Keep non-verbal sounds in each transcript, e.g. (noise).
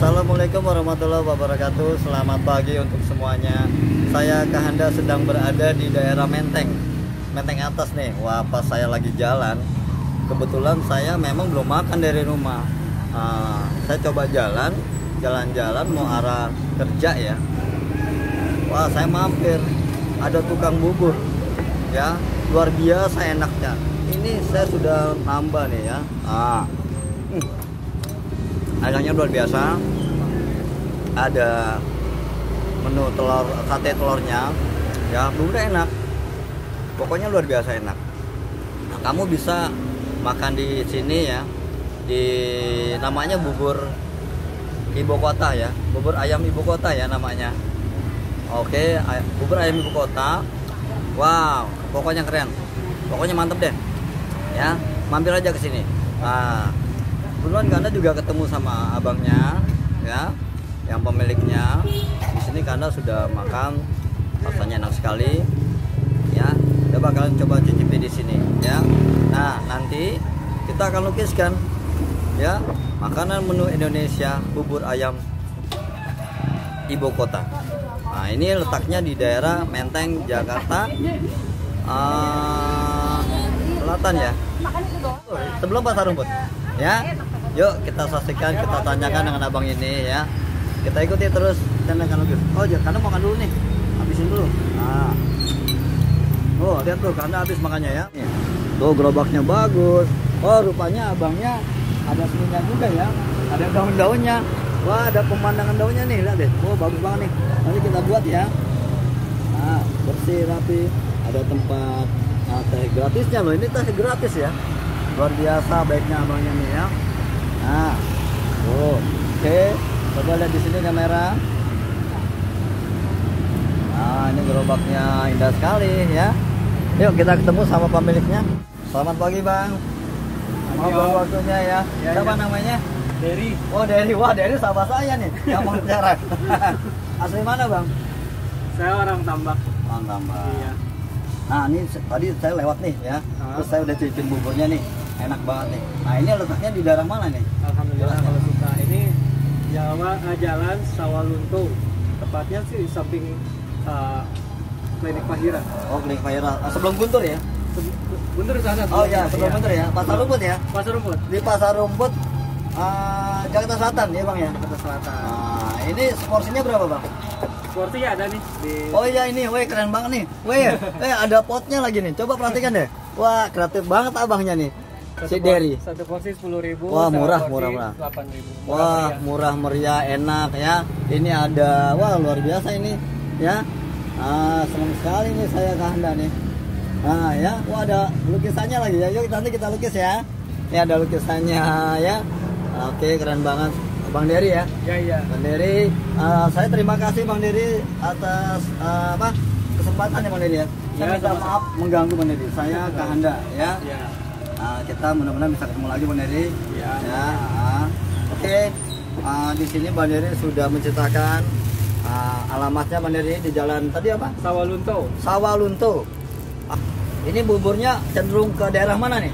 Assalamualaikum warahmatullahi wabarakatuh. Selamat pagi untuk semuanya. Saya Kahanda sedang berada di daerah Menteng. Menteng atas nih. Wah pas saya lagi jalan Kebetulan saya memang belum makan dari rumah. Nah, Saya coba jalan Jalan-jalan mau arah kerja ya. Wah saya mampir. Ada tukang bubur. Ya luar biasa enaknya. Ini saya sudah nambah nih ya. Ah. Hmm. Ayamnya luar biasa. Ada menu telur sate telurnya. Ya bumbunya enak. Pokoknya luar biasa enak. Nah, kamu bisa makan di sini ya. Di namanya bubur ibu kota ya. Bubur ayam ibu kota ya namanya. Oke ay- bubur ayam ibu kota. Wow pokoknya keren. Pokoknya mantep deh. Ya mampir aja ke sini. Nah kebetulan karena juga ketemu sama abangnya ya yang pemiliknya. Di sini karena sudah makan rasanya enak sekali ya. Kita bakalan coba cicipi di sini ya. Nah nanti kita akan lukiskan ya makanan menu Indonesia bubur ayam ibu kota. Nah ini letaknya di daerah Menteng Jakarta Ah, selatan ya. Sebelum pasar rumput ya yuk kita saksikan kita tanyakan dengan abang ini ya. Kita ikuti terus. Channel kan lagi oh jangan karena makan dulu nih. Habisin dulu. Nah. Oh lihat tuh karena habis makannya ya. Tuh gerobaknya bagus. Oh rupanya abangnya ada seninya juga ya. Ada daun-daunnya. Wah ada pemandangan daunnya nih. Lihat deh. Oh bagus banget nih. Nanti kita buat ya. Nah bersih rapi. Ada tempat nah, teh gratisnya loh. Ini teh gratis ya. Luar biasa baiknya abangnya nih ya nah oh oke. Coba lihat di sini kamera. Nah ini gerobaknya indah sekali ya. Yuk kita ketemu sama pemiliknya. Selamat pagi bang. Maaf waktunya ya, Ya, siapa ya. namanya? Dari oh dari wah dari sahabat saya nih. Yang mau bicara (laughs) asli mana bang? Saya orang tambak. mantap bang Iya. Nah ini tadi saya lewat nih ya, Ah. terus saya udah cicipin buburnya nih, enak banget nih. Nah ini letaknya di daerah mana nih? Alhamdulillah ya? kalau suka ini Jawa eh, Jalan Sawalunto. Tepatnya sih di samping eh, klinik Pahira. Oh Klinik Payera, Ah, sebelum Guntur ya? Di sana. Oh iya sebelum Guntur ya, Pasar Rumput ya? Pasar Rumput. Di Pasar Rumput ah, Jakarta Selatan ya bang ya? Jakarta Selatan. Nah ini porsinya berapa bang? Porsi ada nih di Oh iya ini, weh keren banget nih, weh, (laughs) eh ada potnya lagi nih, coba perhatikan deh. Wah kreatif banget abangnya nih, satu por- Derry. Satu porsi sepuluh ribu. Wah, murah, murah, murah. Delapan ribu. Wah, murah meriah, enak ya. Ini ada, wah luar biasa ini, ya. Ah, senang sekali nih saya ke Anda nih. Nah, ya, wah ada lukisannya lagi ya. Yuk nanti kita lukis ya. Ini ada lukisannya ya. Oke, keren banget, Bang Dery ya. Ya iya. Bang Dery, ah, saya terima kasih Bang Dery atas ah, apa kesempatan ya Bang Dery ya. Saya Ya, minta maaf mengganggu Bang Dery. Saya ke Anda ya. Ya. Nah, kita mudah-mudahan bisa ketemu lagi Bang Dery. Ya. Ya. ah. Oke. Ah, di sini Bang Dery sudah menceritakan ah, alamatnya Bang Dery di jalan tadi apa? Sawalunto. Sawalunto. Ah, ini buburnya cenderung ke daerah mana nih?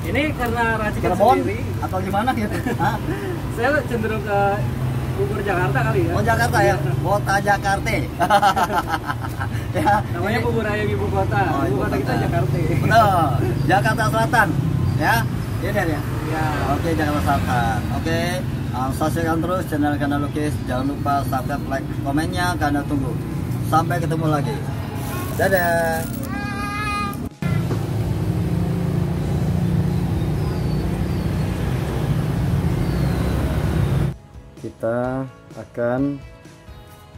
Ini karena racikan Cirebon sendiri. atau gimana (laughs) gitu? Saya cenderung ke Bogor Jakarta kali ya. Oh Jakarta ya, Iya. kota Jakarta. (laughs) ya, Namanya ini- bubur ayam ibu kota. Oh, ibu kota kita Jakarta. Betul, Jakarta Selatan. Ya, iya Dan ya. Ya. Oke, Jakarta Selatan. Oke, um, saksikan terus channel Kanal Lukis. Jangan lupa subscribe, like, komennya. Karena tunggu. Sampai ketemu lagi. Dadah. Kita akan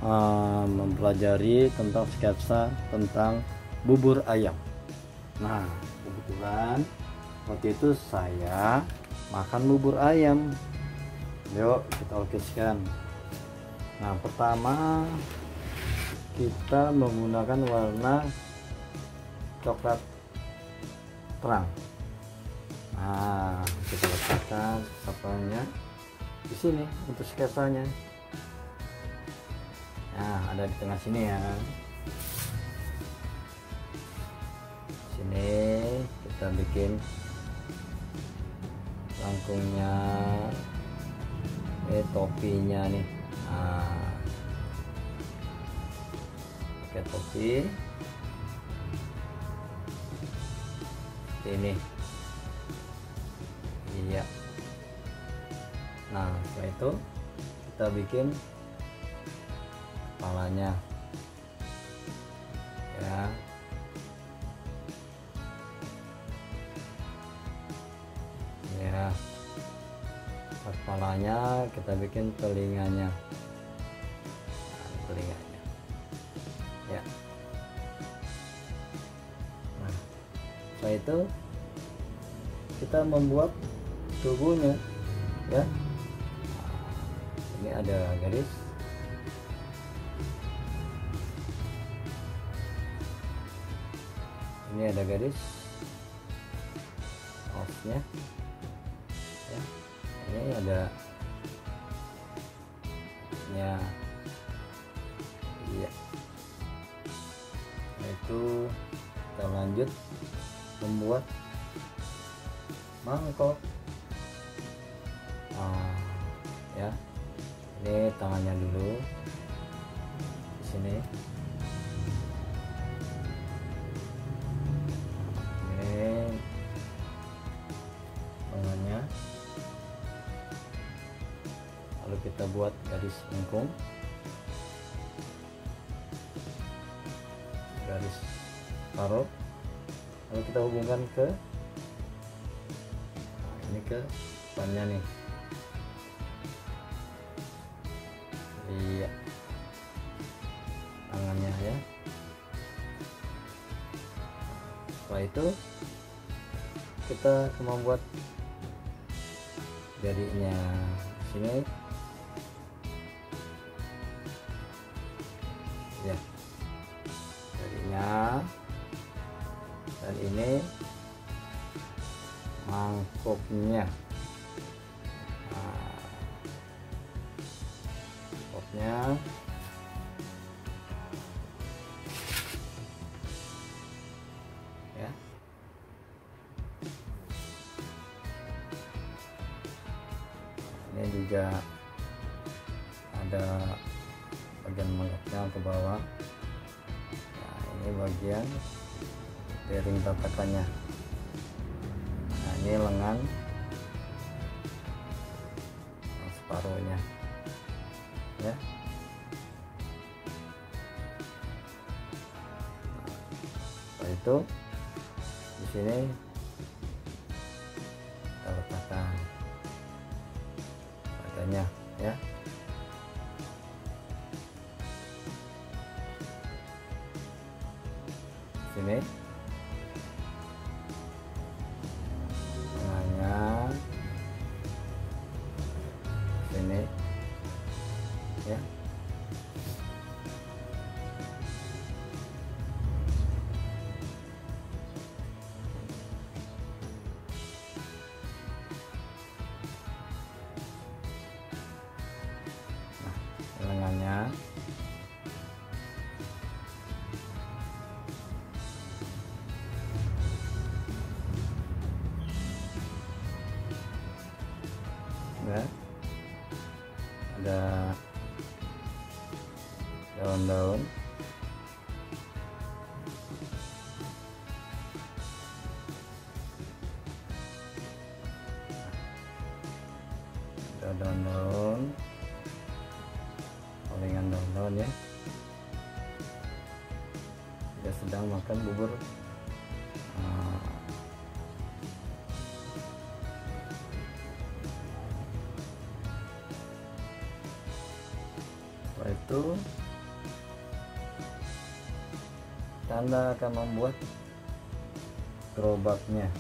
uh, mempelajari tentang sketsa tentang bubur ayam. Nah, kebetulan waktu itu saya makan bubur ayam. Yuk, kita lukiskan. Nah, pertama kita menggunakan warna coklat terang. Nah, kita letakkan sampelnya di sini untuk sketsanya. Nah, ada di tengah sini ya. Sini kita bikin langkungnya ini topinya nih nah pakai topi ini iya nah setelah itu kita bikin kepalanya. Ya. Ya. Kepalanya kita bikin telinganya. Nah, telinganya. Ya. Nah setelah itu kita membuat tubuhnya ya ini ada garis. Ini ada garis. Offnya. Ya. Ini ada. Ya. Iya. Nah, itu kita lanjut membuat mangkok. Ah, ya ini tangannya dulu. Di sini. Ini. Tangannya. Lalu kita buat garis lengkung. Garis paruh lalu kita hubungkan ke nah, ini ke depannya nih itu kita membuat jadinya. Sini itu Anda akan membuat gerobaknya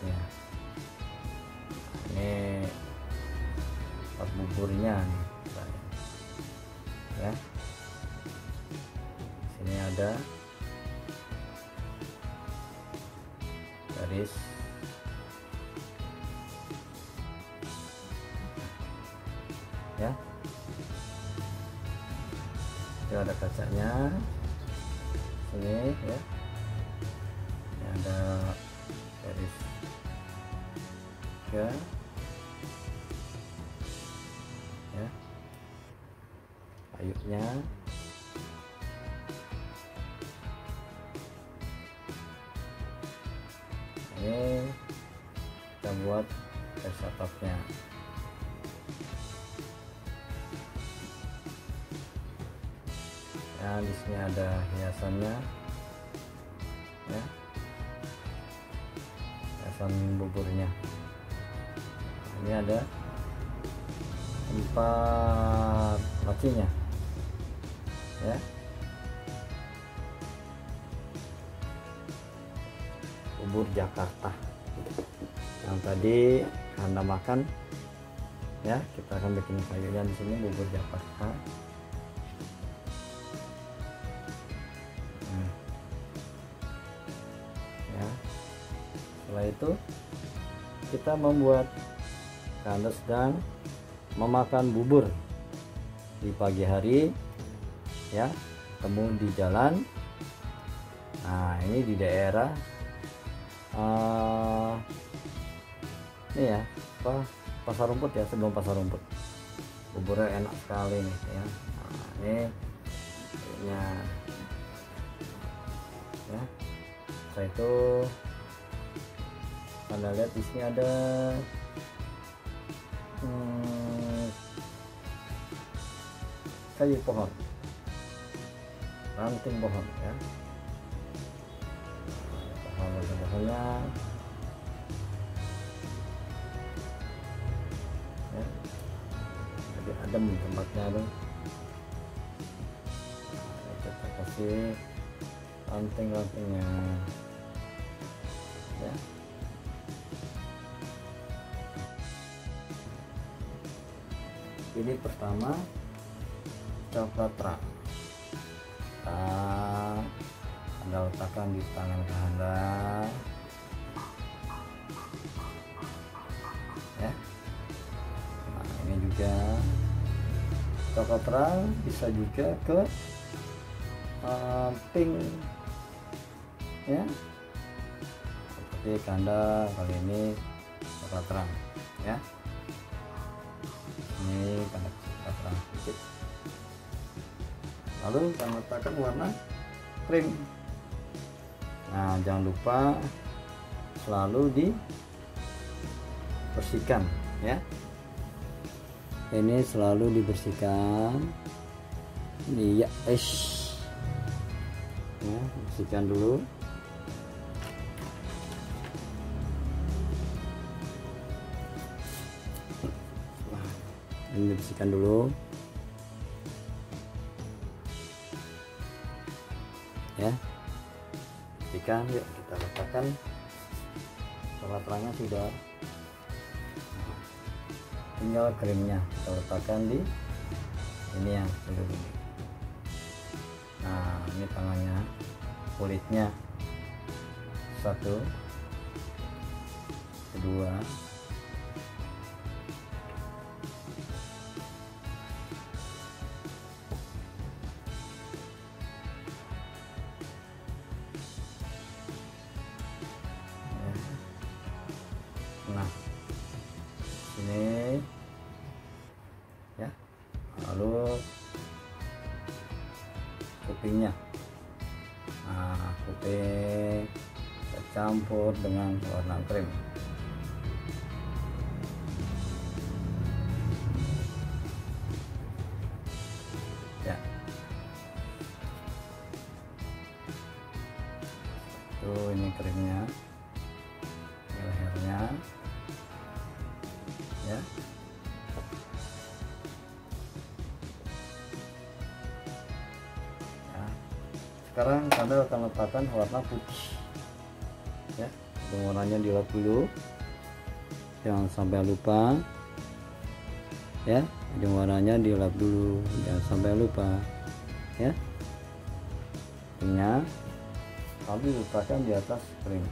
tempatnya ini tempat buburnya nih ya. Sini ada garis ada empat lacinya ya. Bubur Jakarta. Yang tadi anda makan ya kita akan bikin kayunya di sini bubur Jakarta. Nah. ya. Setelah itu kita membuat anda sedang memakan bubur di pagi hari ya. Temu di jalan. Nah ini di daerah eh, ini ya apa pasar rumput ya sebelum pasar rumput. Buburnya enak sekali nih ya. Nah, ini kayaknya ya. Setelah itu anda lihat di sini ada hmm, kayu pohon. Ranting pohon ya. Pohon pohonnya ya. Jadi adem tempatnya tuh. Kita kasih ranting-rantingnya ini pertama coklat terang kita anda letakkan di tangan anda. Ya. Nah ini juga. Coklat terang bisa juga ke uh, pink. Ya. Seperti kanda kali ini coklat terang ya ini kanda coklat terang sedikit. Lalu kita letakkan warna krim. Nah jangan lupa selalu dibersihkan ya. Ini selalu dibersihkan. Ini ya es ya bersihkan dulu ini dibersihkan dulu. Ya. Bersihkan yuk kita letakkan. Coklat terangnya sudah. Tinggal krimnya kita letakkan di ini yang seluruh ini. Nah ini tangannya kulitnya. Satu. Kedua nah ini ya lalu kupingnya. Nah kuping kita campur dengan warna krim dulu. Jangan sampai lupa ya. Ujung warnanya dilap dulu. Jangan sampai lupa ya. Ininya lalu letakkan di atas krim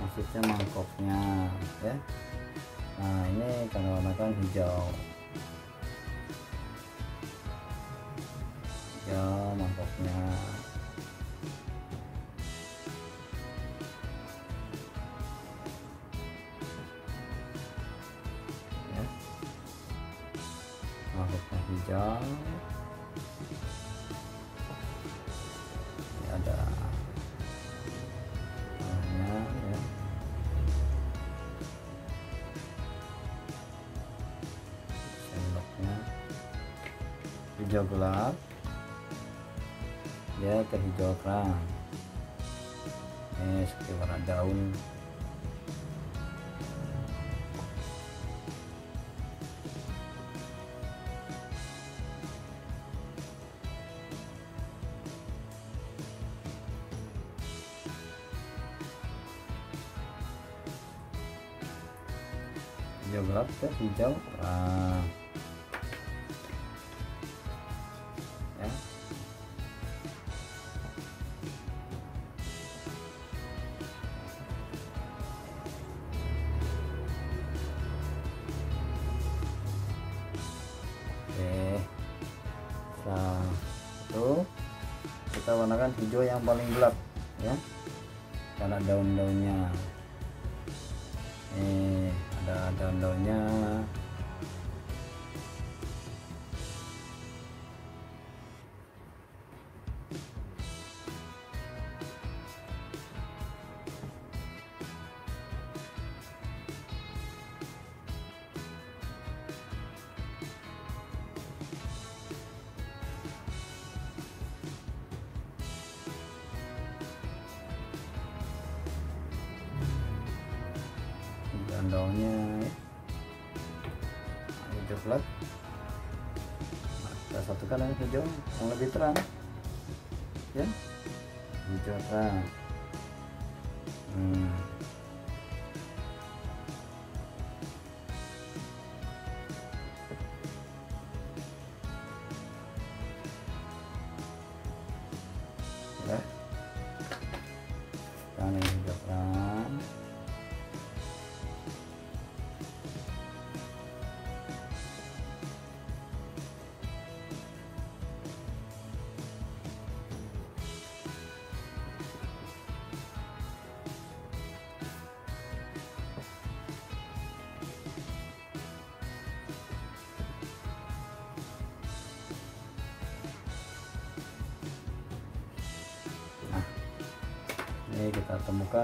maksudnya mangkoknya ya. Nah ini karena warnakan hijau. Hijau mangkoknya hijau. Terang ya. Oke. Setelah itu kita warnakan hijau yang paling gelap ya. Karena daun-daunnya kita satukan dengan hijau yang lebih terang. Ya? Hijau terang. Hmm.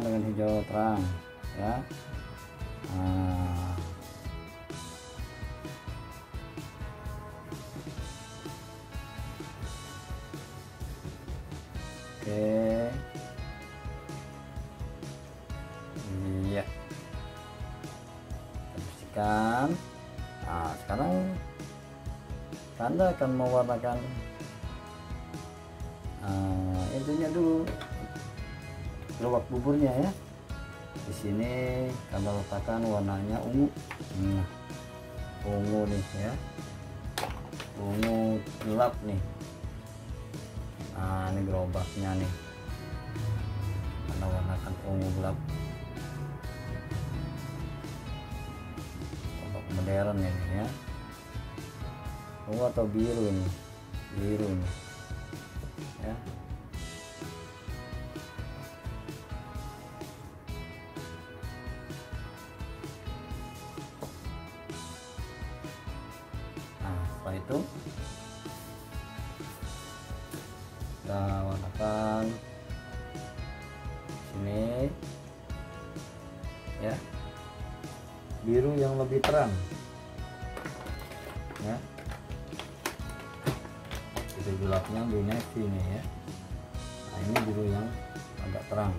Dengan hijau terang, ya. Nah, oke, iya, bersihkan. Nah sekarang Anda akan mewarnakan Letakkan warnanya ungu. Nah, ungu nih ya. Ungu gelap nih. Nah ini gerobaknya nih. Anda warnakan ungu gelap. Untuk modern ini ya. Ungu atau biru ini? Biru nih sini ya. Biru yang lebih terang. Ya. Itu gelapnya biru navy nih ya. Nah ini biru yang agak terang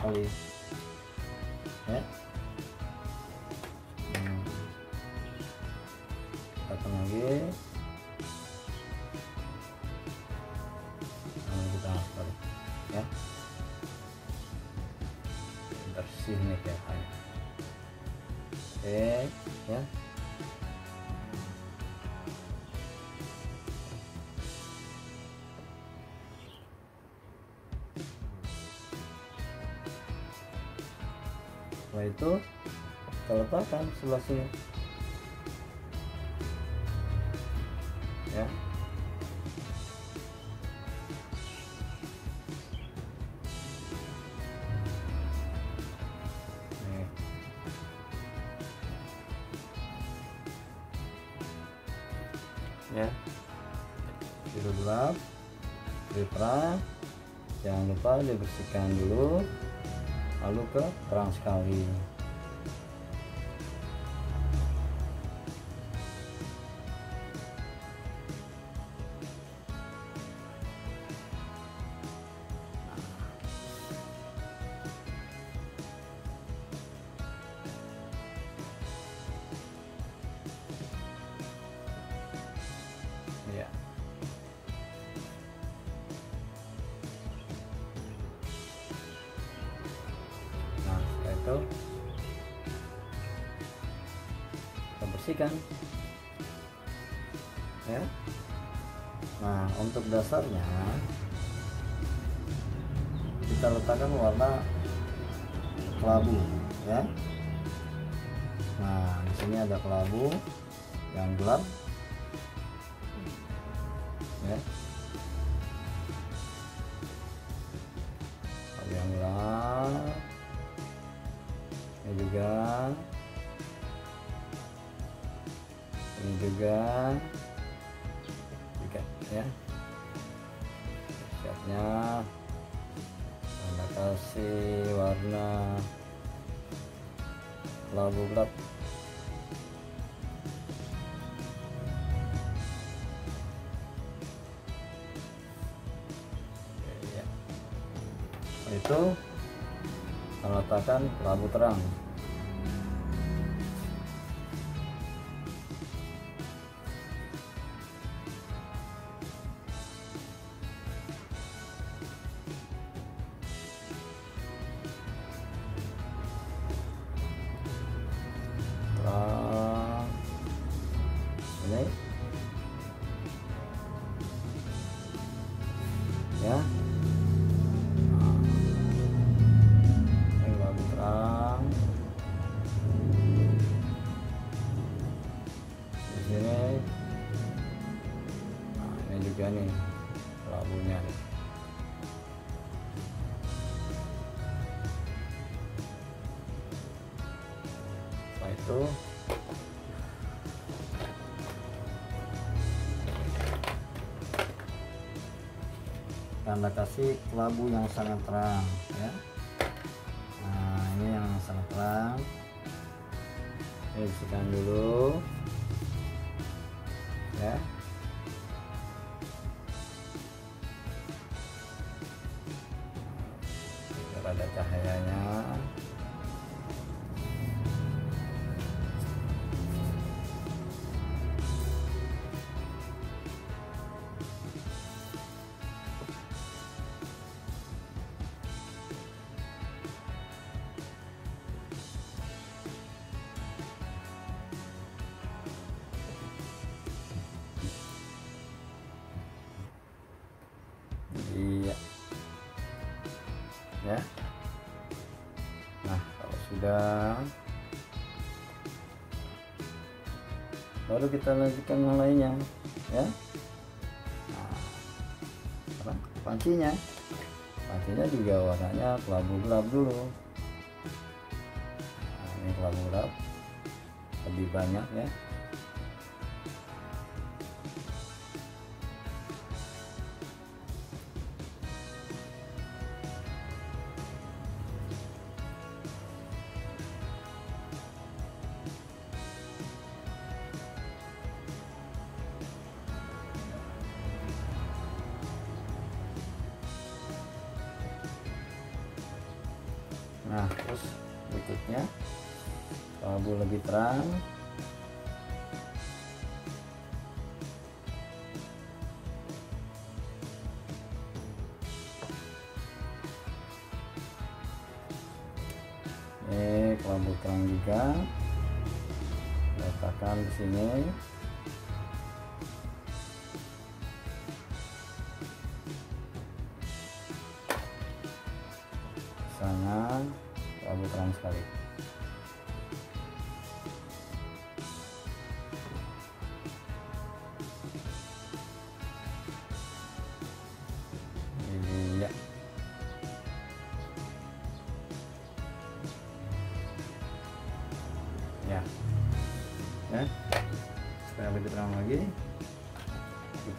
lebih terang kita sebelah sini ya ya. Biru gelap biru jangan lupa dibersihkan dulu lalu ke terang sekali itu. Kita bersihkan. Ya. Nah untuk dasarnya kita letakkan warna kelabu ya. Nah di sini ada kelabu yang gelap letakkan anda kasih kelabu yang sangat terang ya. Nah ini yang sangat terang. Oke, bersihkan dulu. Ya baru kita lanjutkan yang lainnya ya. Nah, apa? Pancinya. Pancinya juga warnanya kelabu gelap dulu. Nah, ini kelabu gelap lebih banyak ya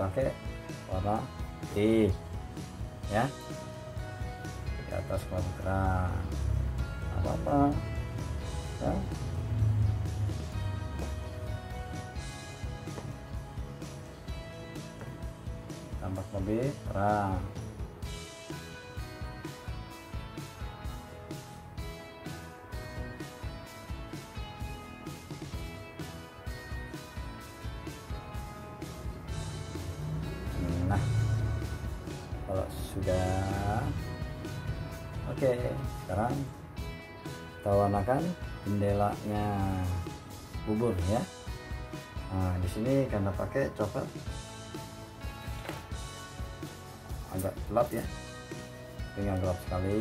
dipakai warna putih ya. Di atas terang apa apa ya. Tampak lebih terang bubur ya. Nah, di sini karena pakai coklat agak gelap ya, tinggal gelap sekali.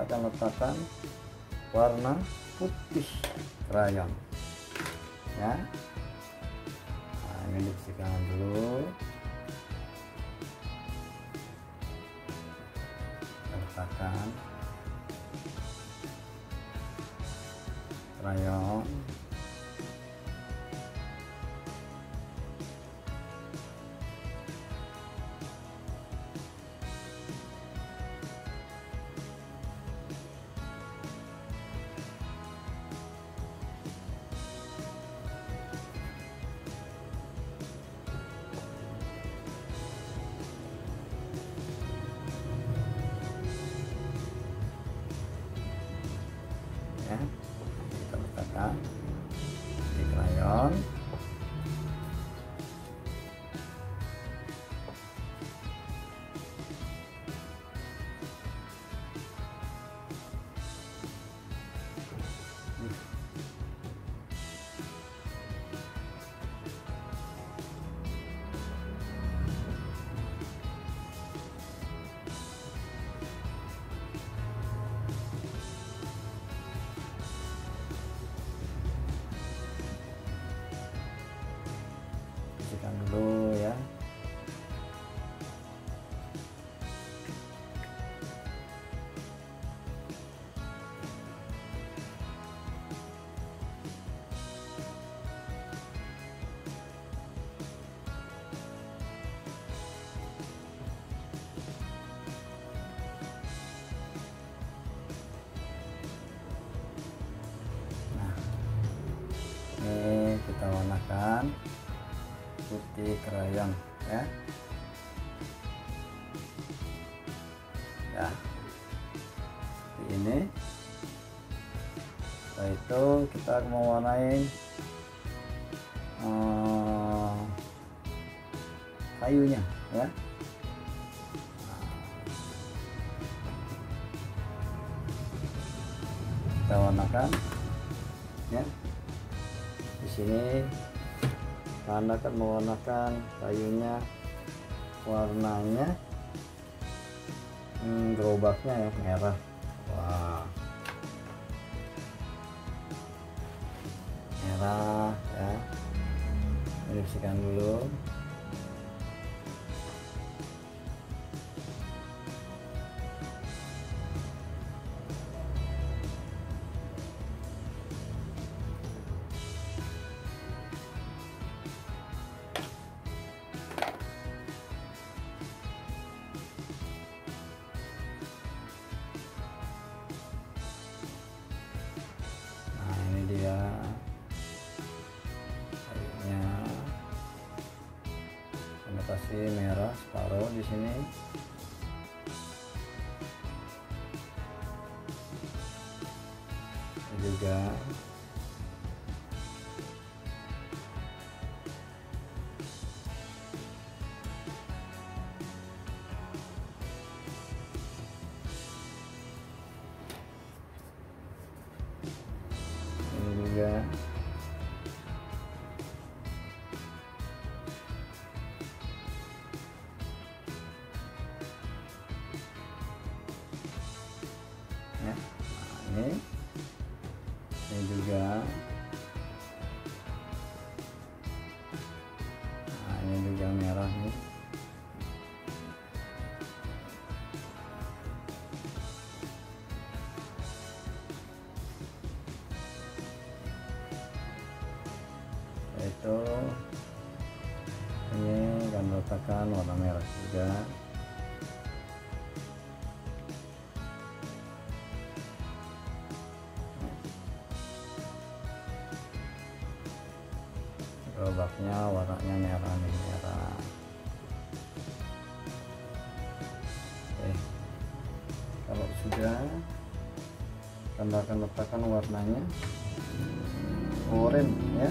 Akan letakkan warna putih krayon. Ya. Nah, ini dibersihkan dulu. Warnakan putih krayon ya. Ya. Seperti ini setelah itu kita mau warnain eh, kayunya ya. Kita warnakan anda akan mewarnakan kayunya warnanya hmm, gerobaknya ya merah. Wah. Merah ya. Ini bersihkan dulu ini juga merah nih itu ini akan letakkan warna merah juga. Gerobaknya warnanya merah nih anda akan letakkan warnanya. Oranye ya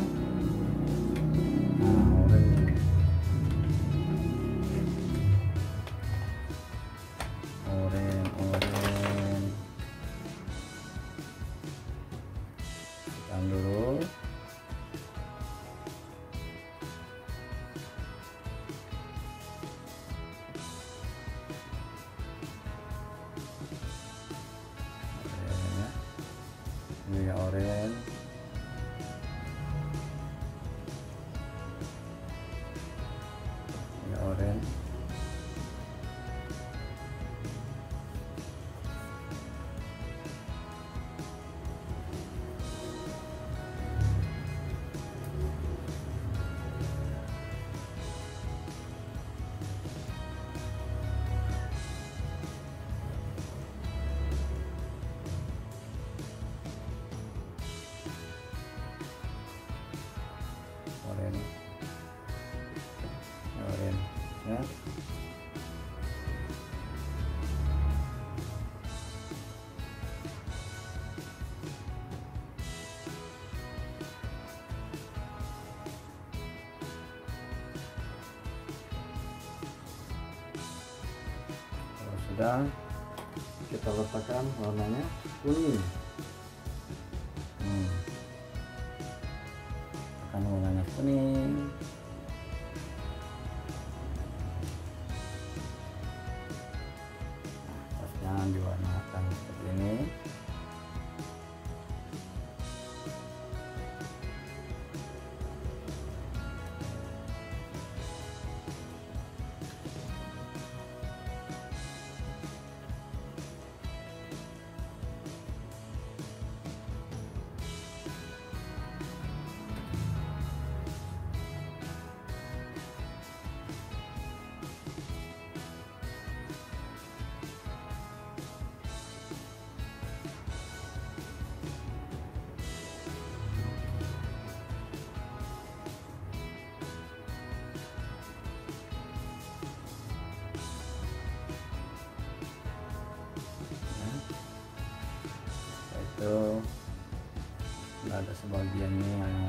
kita letakkan warnanya kuning sebagiannya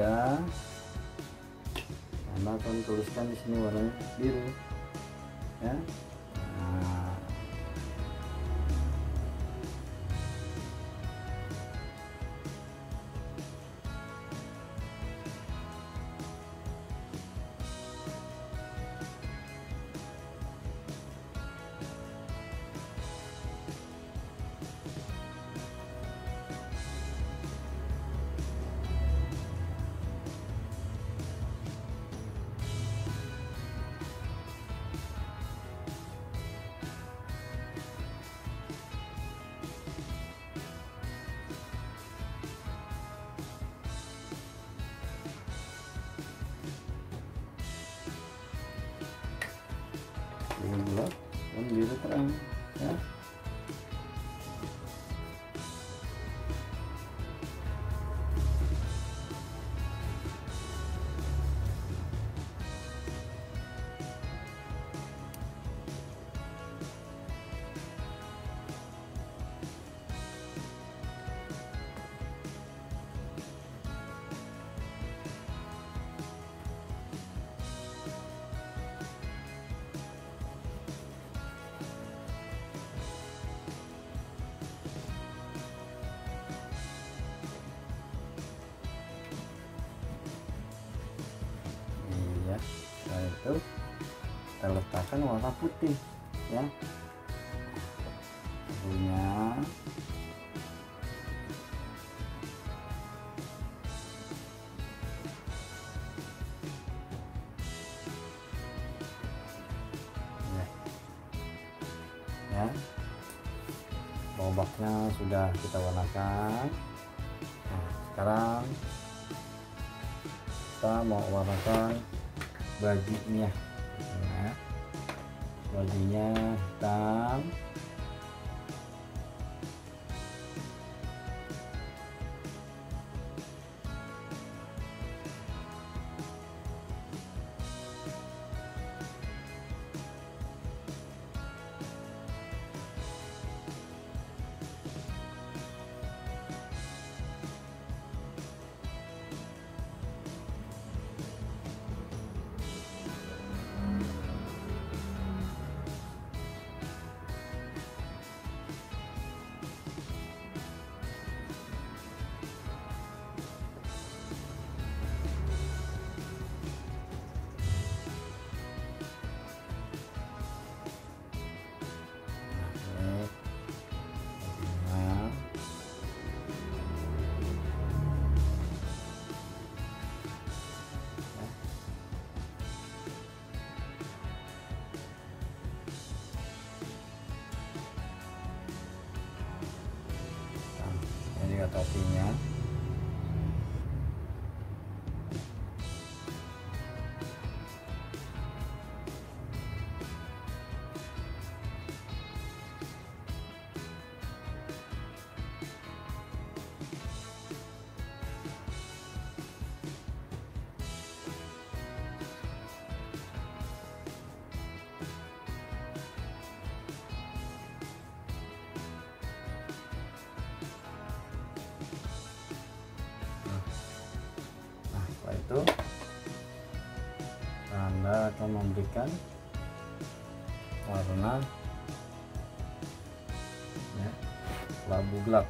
Anda akan tuliskan di sini warnanya biru. Ya. Kita letakkan warna putih ya. Punya ya. ya. Bobaknya sudah kita warnakan. Nah, sekarang kita mau warnakan bajunya ya. Bajunya hitam kita memberikan warna ya, labu gelap.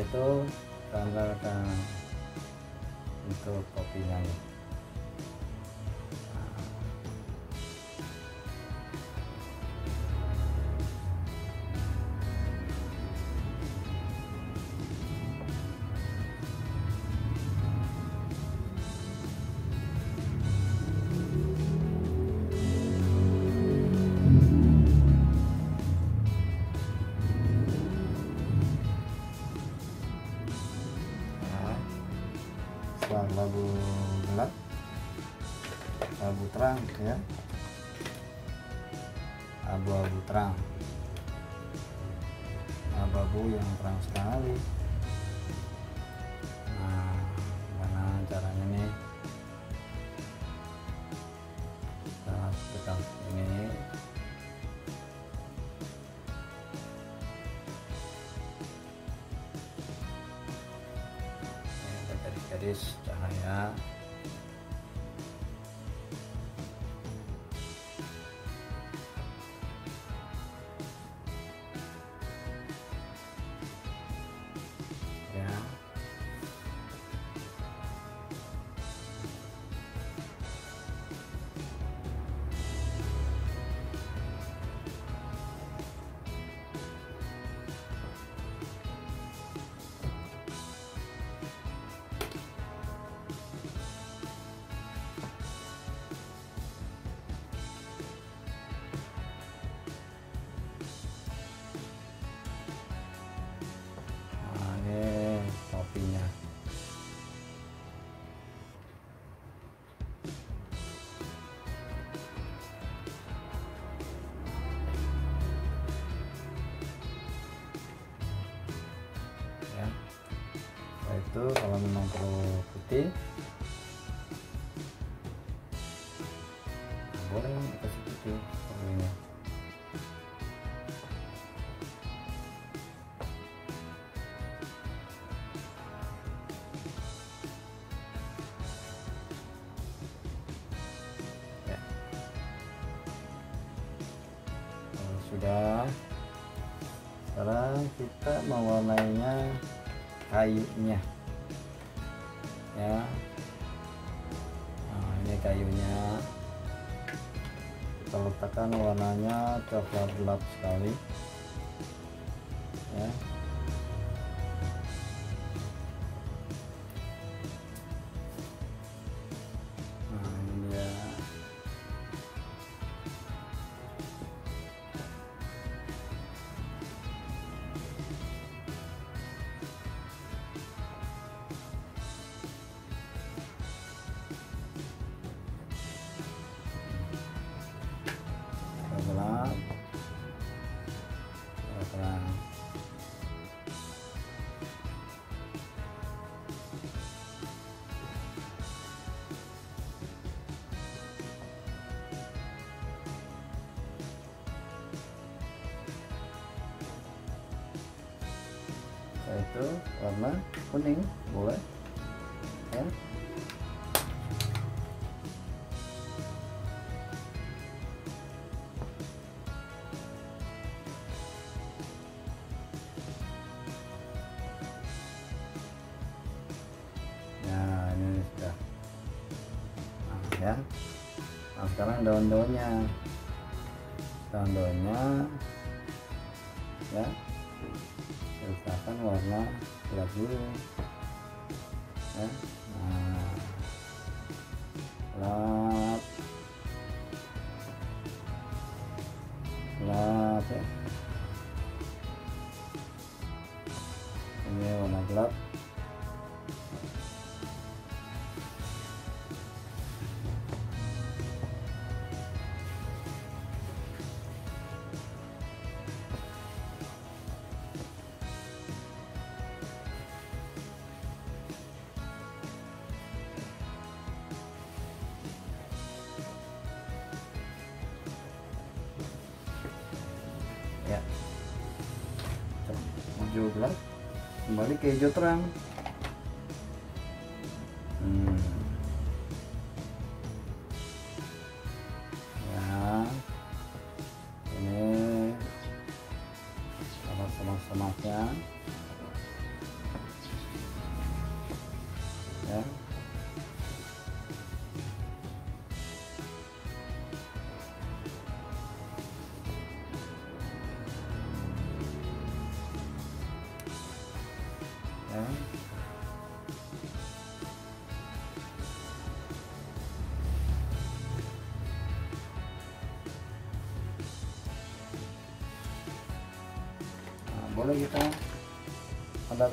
itu? Bahan-bahan untuk kopinya kalau memang perlu putih boleh dikasih putih perlunya sudah sekarang kita mewarnainya kayunya warnanya coklat gelap sekali. ya. Nah sekarang daun-daunnya. Daun-daunnya ya. Sertakan warna gelap dulu ya. Kembali ke hijau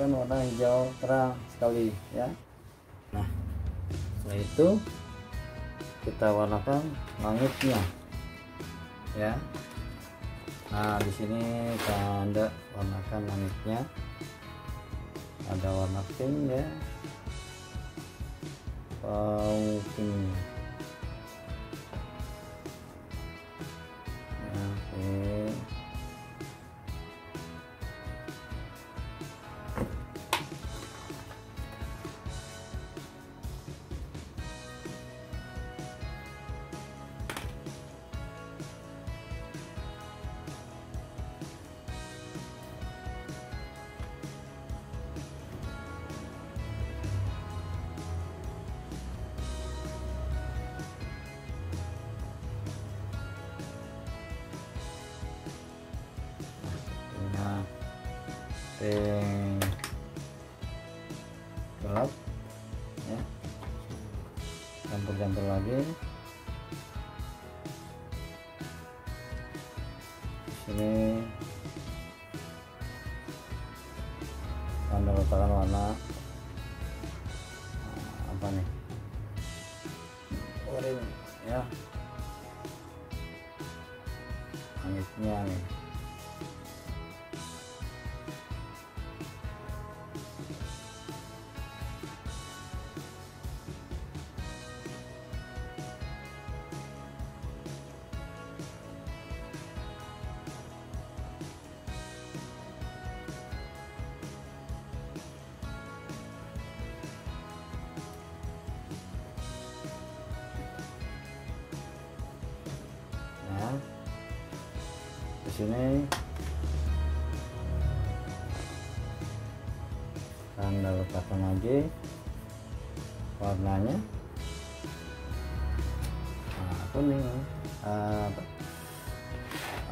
adakan warna hijau terang sekali ya. Nah setelah itu kita warnakan langitnya ya. Nah di sini tanda warnakan langitnya. Ada warna pink ya. Wow pink pink sini anda letakkan lagi warnanya nah, kuning apa?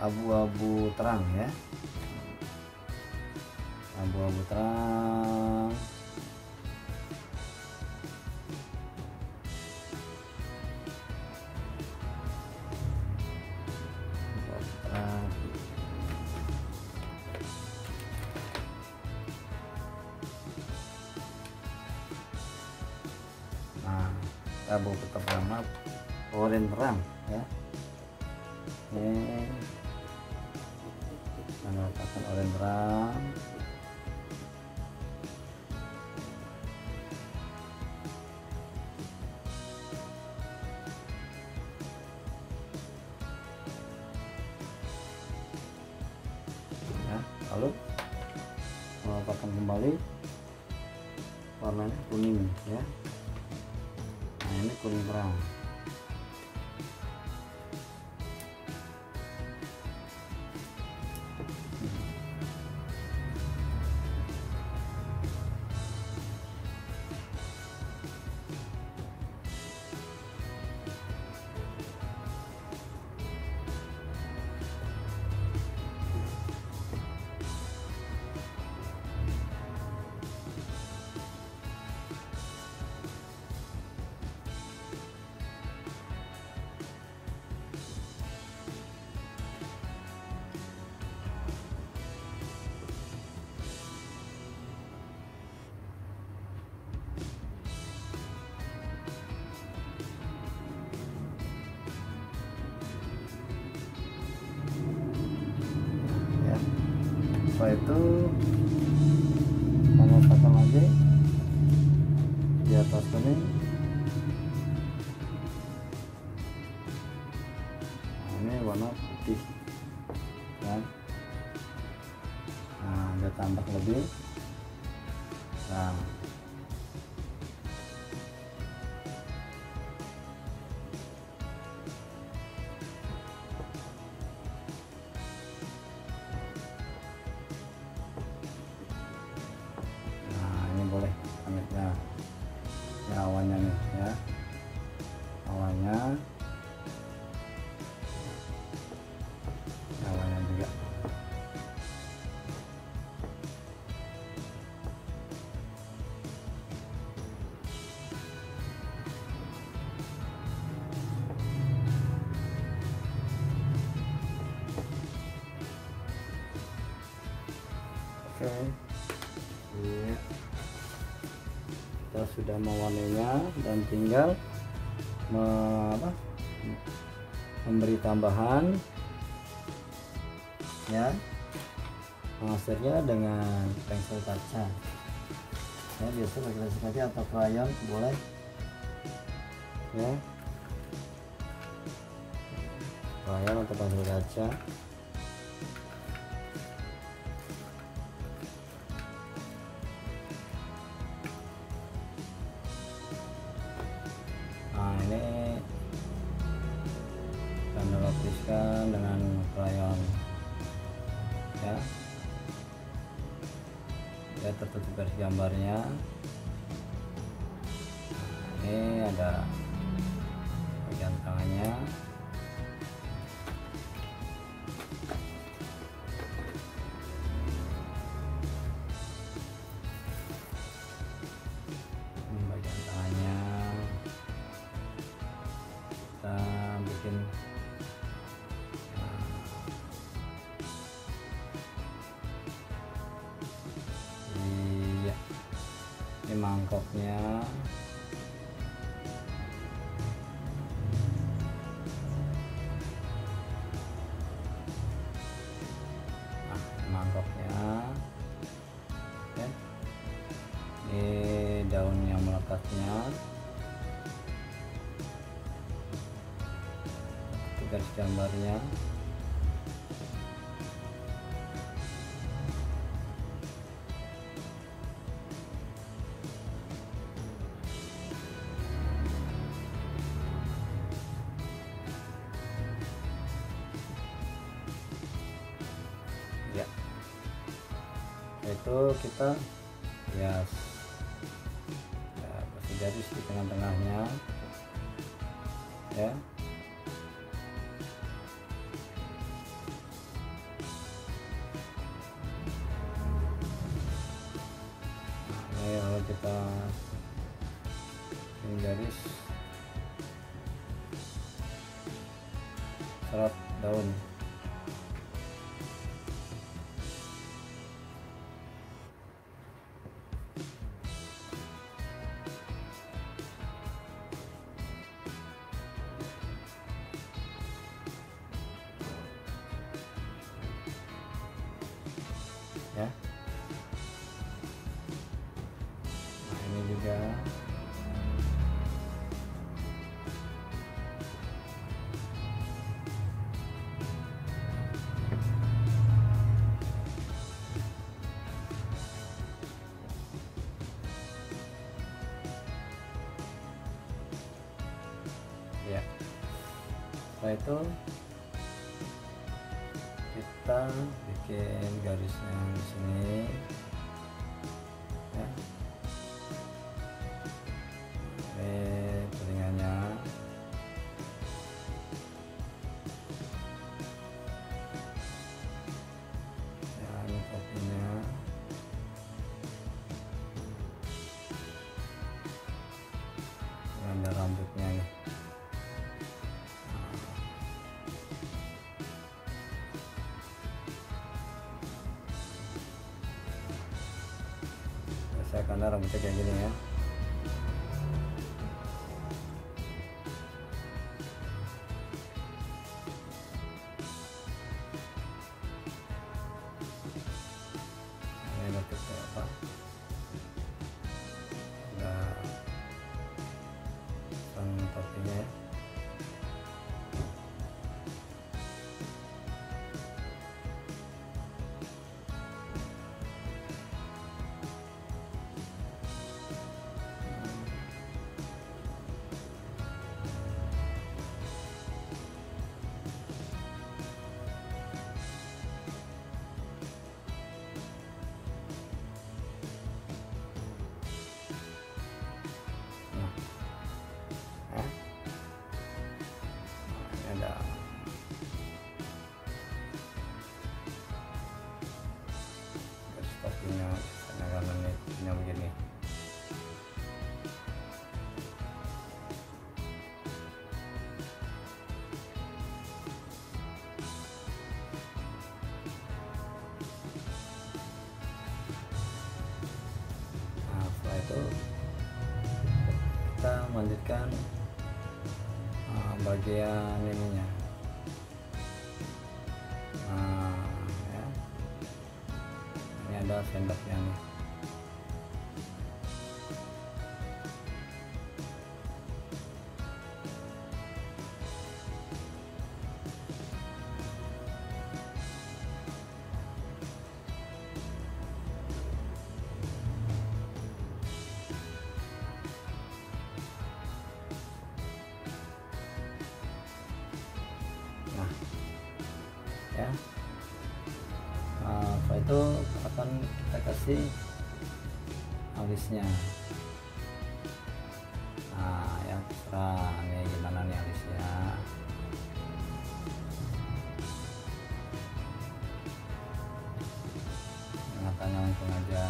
abu-abu terang ya abu pertama oranye terang ya. Ini Anda letakkan oranye awannya Ya, awannya juga. Oke. Iya. kita sudah mewarnainya dan tinggal me- apa, memberi tambahan. Ya. Mengasirnya dengan pensel kaca. Ya biasa pakai pensel kaca atau krayon boleh. Ya. Krayon atau pensel kaca itu kita hias ya kasih garis di tengah-tengahnya ya setelah karena rambutnya kayak gini ya lanjutkan eh, bagian ini. posisi alisnya. Nah ya terserah ini gimana nih alisnya? Tengah-tengah langsung aja.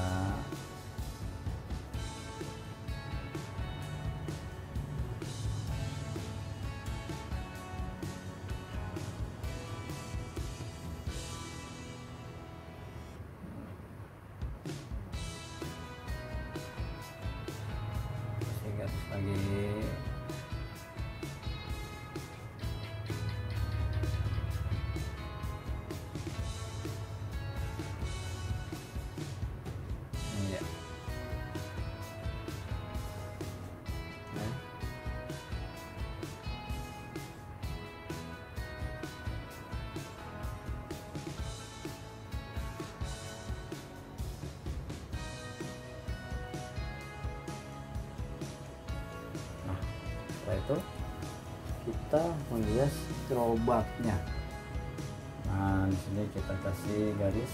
alias gerobaknya. Nah di sini kita kasih garis.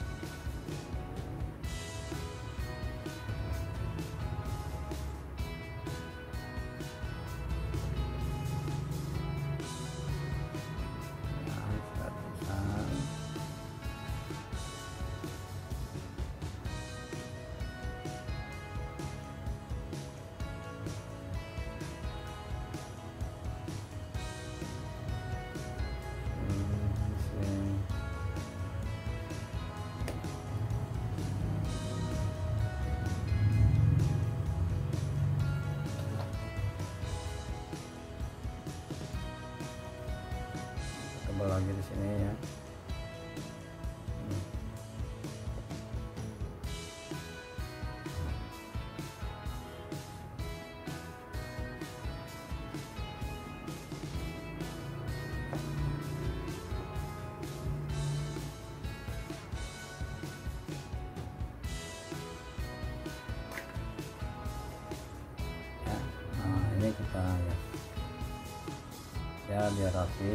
biar rapi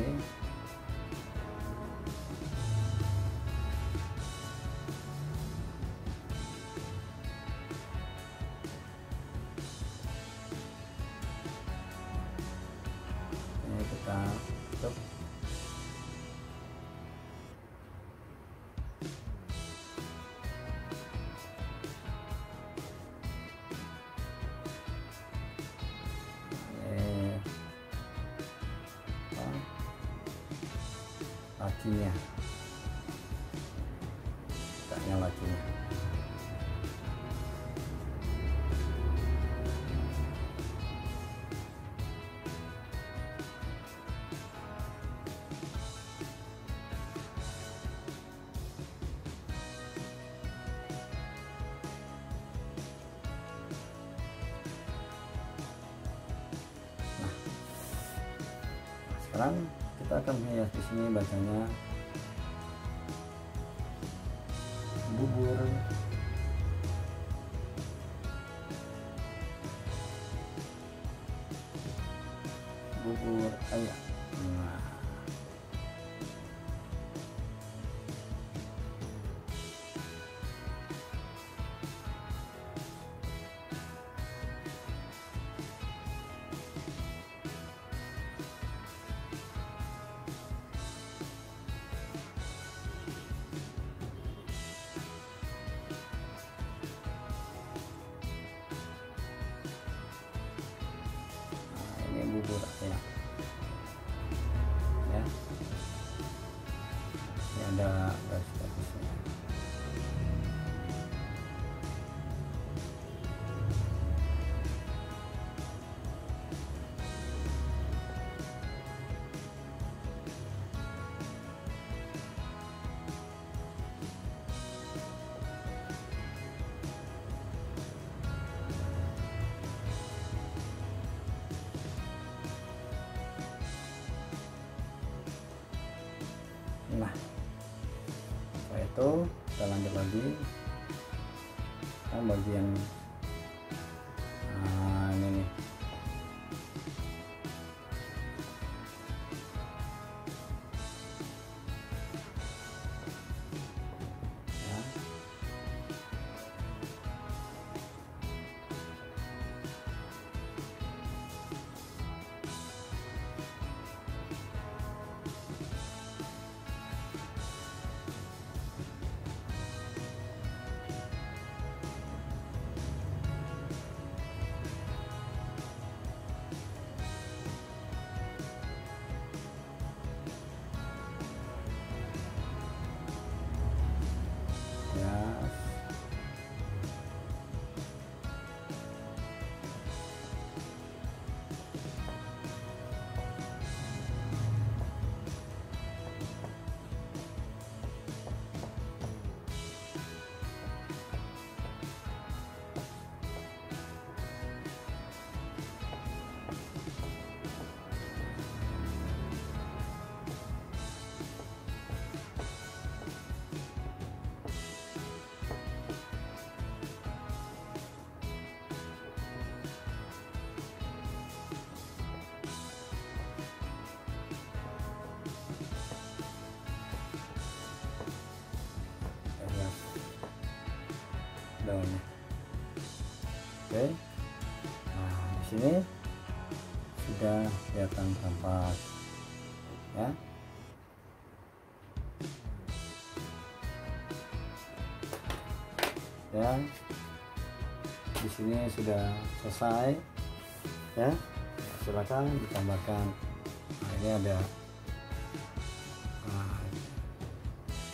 lakinya. Kaknya lakinya menghias di sini kita lanjut lagi. Kan bagian daunnya oke. Nah di sini sudah kelihatan tampak ya. Dan di sini sudah selesai ya. Silakan ditambahkan. Nah, ini ada nah,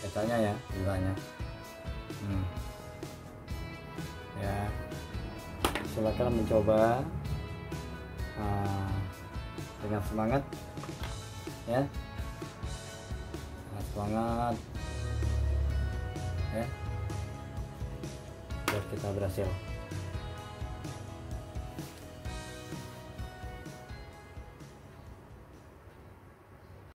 kacanya ya gulanya silakan mencoba ah, dengan semangat ya. Semangat ya. Biar kita berhasil